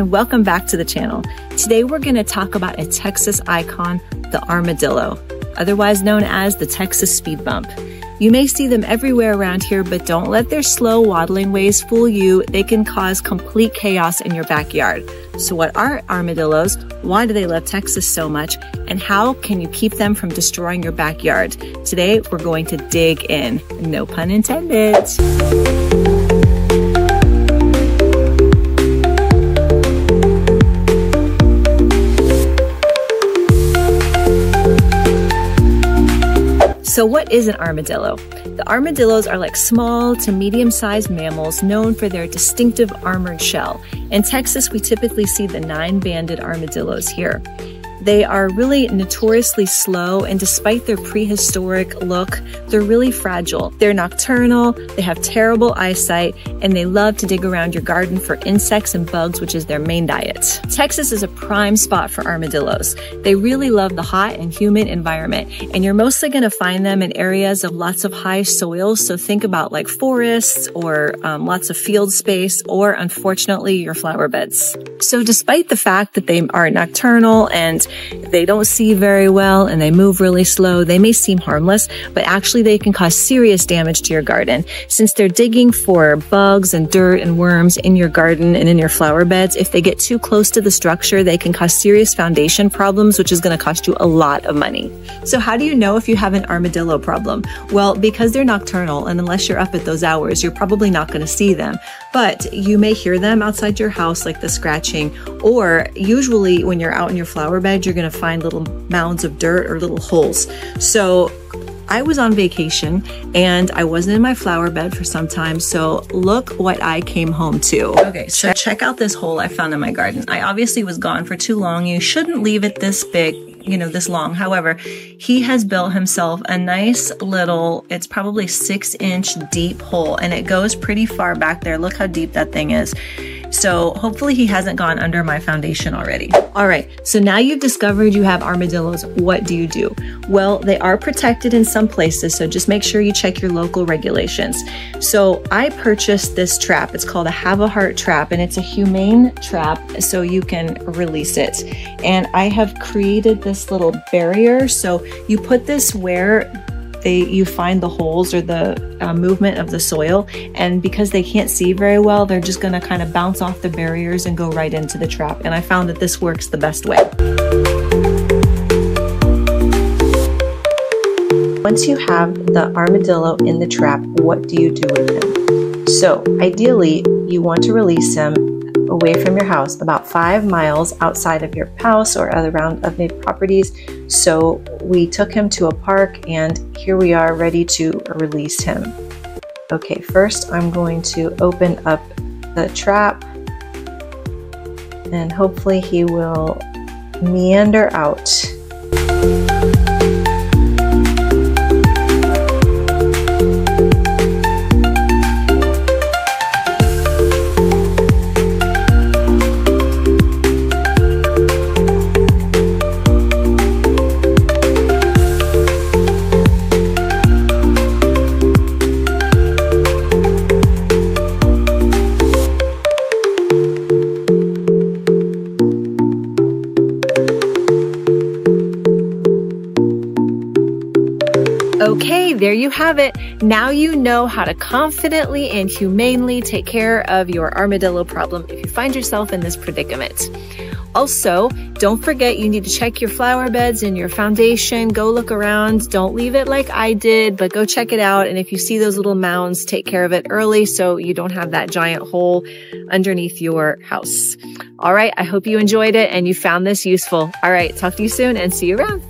and welcome back to the channel. Today we're going to talk about a Texas icon, the armadillo, otherwise known as the Texas speed bump. You may see them everywhere around here, but don't let their slow waddling ways fool you. They can cause complete chaos in your backyard. So what are armadillos? Why do they love Texas so much? And how can you keep them from destroying your backyard? Today, we're going to dig in. No pun intended. So, what is an armadillo? The armadillos are like small to medium sized mammals known for their distinctive armored shell. In Texas, we typically see the nine banded armadillos here. They are really notoriously slow, and despite their prehistoric look, they're really fragile. They're nocturnal, they have terrible eyesight, and they love to dig around your garden for insects and bugs, which is their main diet. Texas is a prime spot for armadillos. They really love the hot and humid environment, and you're mostly going to find them in areas of lots of high soil. So think about like forests or um, lots of field space, or unfortunately, your flower beds. So despite the fact that they are nocturnal and they don't see very well and they move really slow. They may seem harmless, but actually they can cause serious damage to your garden. Since they're digging for bugs and dirt and worms in your garden and in your flower beds, if they get too close to the structure, they can cause serious foundation problems, which is going to cost you a lot of money. So how do you know if you have an armadillo problem? Well, because they're nocturnal and unless you're up at those hours, you're probably not going to see them, but you may hear them outside your house, like the scratching, or usually when you're out in your flower bed, you're going to find little mounds of dirt or little holes. So I was on vacation and I wasn't in my flower bed for some time. So look what I came home to. Okay, so check out this hole I found in my garden. I obviously was gone for too long. You shouldn't leave it this big you know, this long. However, he has built himself a nice little, it's probably six inch deep hole and it goes pretty far back there. Look how deep that thing is. So hopefully he hasn't gone under my foundation already. All right, so now you've discovered you have armadillos. What do you do? Well, they are protected in some places, so just make sure you check your local regulations. So I purchased this trap. It's called a Havahart trap, and it's a humane trap, so you can release it. And I have created this little barrier. So you put this where they you find the holes or the uh, movement of the soil and because they can't see very well they're just going to kind of bounce off the barriers and go right into the trap and I found that this works the best way. Once you have the armadillo in the trap, what do you do with him? So ideally, you want to release him away from your house, about five miles outside of your house or other round of maybe properties. So we took him to a park and here we are ready to release him. Okay, first I'm going to open up the trap and hopefully he will meander out. Okay, there you have it. Now you know how to confidently and humanely take care of your armadillo problem if you find yourself in this predicament. Also, don't forget you need to check your flower beds and your foundation. Go look around. Don't leave it like I did, but go check it out. And if you see those little mounds, take care of it early so you don't have that giant hole underneath your house. All right. I hope you enjoyed it and you found this useful. All right. Talk to you soon and see you around.